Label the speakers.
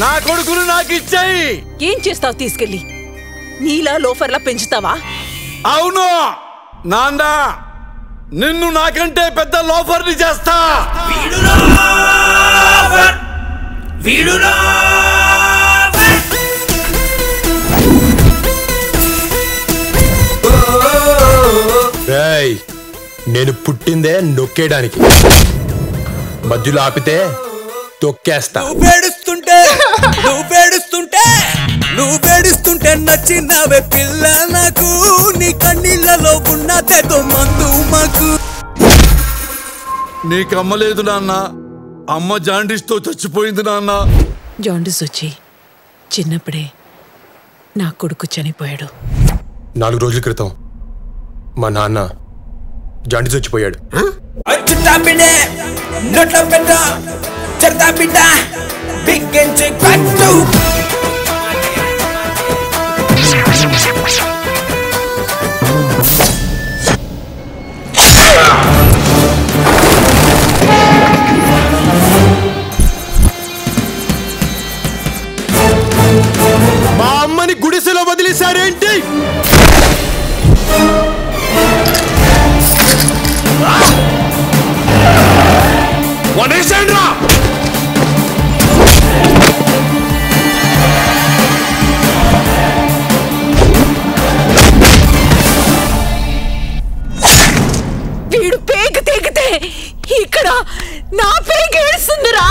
Speaker 1: నా కొడుకును నాకు ఇచ్చేయి.
Speaker 2: ఏం చేస్తావు తీసుకెళ్ళి? నీలా లోఫర్లా పెంచుతావా?
Speaker 1: అవును. నాన్న నిన్ను నాకంటే పెద్ద లోఫర్ని చేస్తా.
Speaker 3: రేయ్ నేను పుట్టిందే నొక్కేయడానికి. మధ్యలో ఆపితే తొక్కేస్తా.
Speaker 4: నువ్వేడుస్తుంటే నువ్వేడుస్తుంటే నువ్వేడుస్తుంటే నచ్చినవే పిల్ల నాకు. నీ కన్నీళ్ళలో ఉన్నదేదో మందు మాకు.
Speaker 1: నీకు అమ్మలేదు నాన్న. అమ్మ జాండీస్తో చచ్చిపోయింది నాన్న.
Speaker 2: జాండిస్ వచ్చి చిన్నప్పుడే నా కొడుకు చనిపోయాడు.
Speaker 3: నాలుగు రోజుల క్రితం మా నాన్న జాండీస్ వచ్చిపోయాడు
Speaker 4: చెడతా బిడ్డ బిగ్గించి
Speaker 3: మా అమ్మని గుడిసెలో వదిలేశారేంటి? చేయండి
Speaker 2: వీడు పేకు తెగితే ఇక్కడ నా పేక ఏడుస్తుందిరా!